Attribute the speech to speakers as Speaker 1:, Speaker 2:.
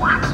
Speaker 1: What?